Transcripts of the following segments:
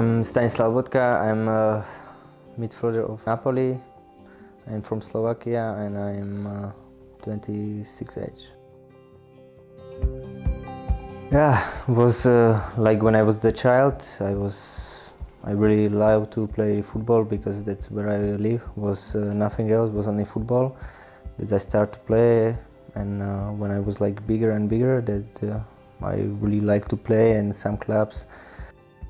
I'm Stanislav Lobotka. I'm a midfielder of Napoli. I'm from Slovakia and I'm uh, 26 age. Yeah, it was uh, like when I was a child. I was I really loved to play football because that's where I live. Was uh, nothing else. Was only football. That I start to play, and uh, when I was like bigger and bigger, that uh, I really like to play in some clubs.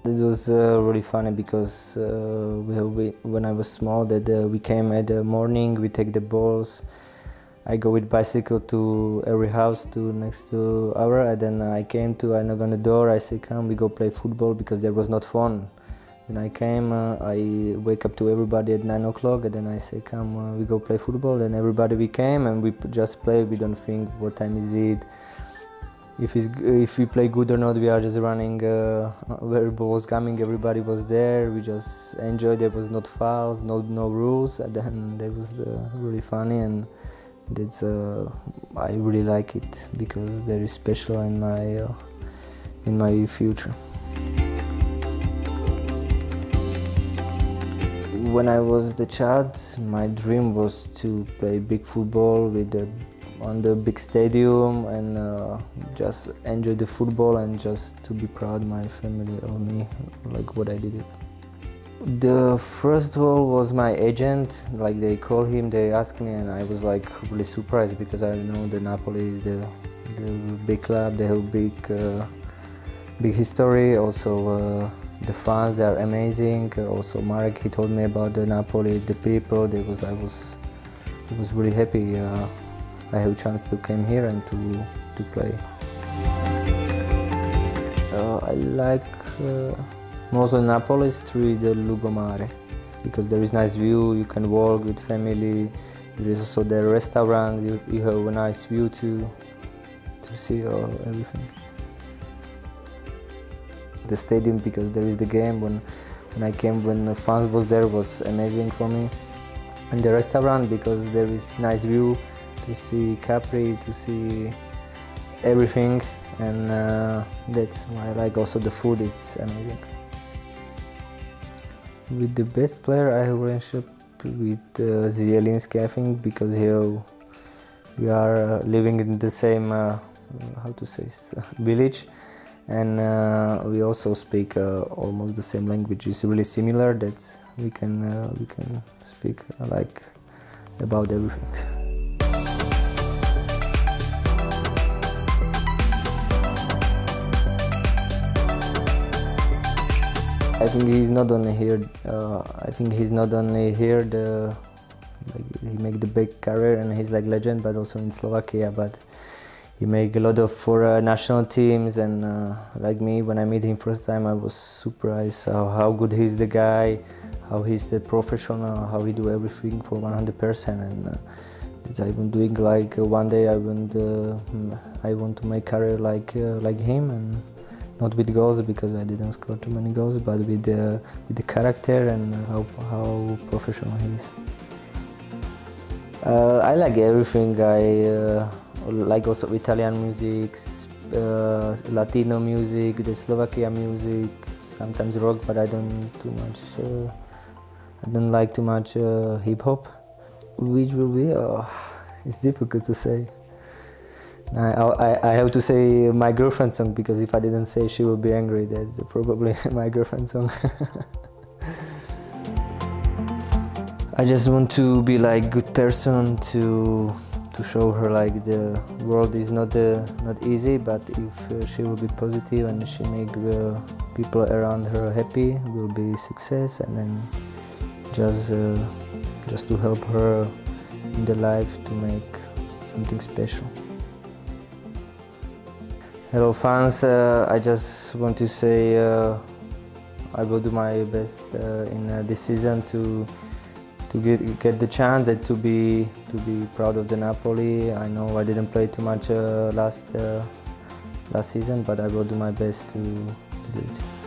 It was uh, really funny because uh, we, when I was small, that uh, we came at the morning, we take the balls. I go with bicycle to every house to next to our, and then I came to I knock on the door. I say, "Come, we go play football," because there was not fun. When I came, uh, I wake up to everybody at nine o'clock, and then I say, "Come, uh, we go play football." And everybody we came, and we just play. We don't think what time is it if if we play good or not we are just running uh, where ball was coming everybody was there we just enjoyed there was not fouls no no rules and then that was the, really funny and that's uh, I really like it because very special in my uh, in my future. When I was the child my dream was to play big football with the on the big stadium and uh, just enjoy the football and just to be proud my family or me like what I did. The first goal was my agent, like they call him, they asked me and I was like really surprised because I know the Napoli is the, the big club, they have big, uh, big history, also uh, the fans, they are amazing. Also Marek, he told me about the Napoli, the people, they was, I was, I was really happy. Uh, I have a chance to come here and to, to play. Uh, I like uh, of Naples through the Lungomare because there is nice view, you can walk with family, there is also the restaurant, you, you have a nice view to, to see uh, everything. The stadium because there is the game when, when I came when the fans was there was amazing for me and the restaurant because there is nice view to see Capri, to see everything, and uh, that's why I like also the food. It's amazing. With the best player, I have relationship with uh, Zielinski, I think, because he, we are uh, living in the same, uh, how to say, village, and uh, we also speak uh, almost the same language. It's really similar that we can uh, we can speak like about everything. think he's not only here. Uh, I think he's not only here. The like, he make the big career and he's like legend, but also in Slovakia. But he make a lot of for uh, national teams and uh, like me when I meet him first time, I was surprised how, how good he's the guy, how he's the professional, how he do everything for 100% and. Uh, I'm doing like uh, one day I want uh, I want to make career like like him and not with goals because I didn't score too many goals, but with the with the character and how how professional he is. Uh, I like everything. I uh, like also Italian music, uh, Latino music, the Slovakia music, sometimes rock, but I don't too much. Uh, I don't like too much uh, hip hop. Which will be? Oh, it's difficult to say. I, I, have to say my girlfriend song because if I didn't say she will be angry. That's probably my girlfriend song. I just want to be like good person to to show her like the world is not uh, not easy but if uh, she will be positive and she make uh, people around her happy will be success and then just uh, just to help her in the life to make something special Hello fans, uh, I just want to say uh, I will do my best uh, in uh, this season to to get, get the chance and to be to be proud of the Napoli. I know I didn't play too much uh, last uh, last season, but I will do my best to, to do it.